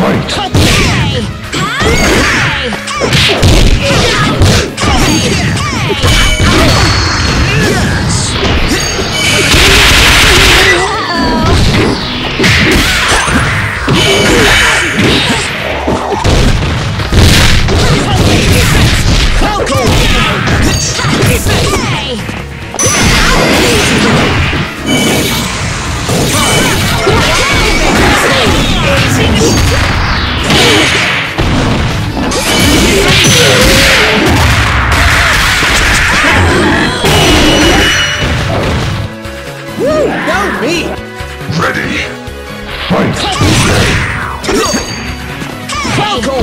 Fight! Woo! Go me! Ready! Fight! Falco!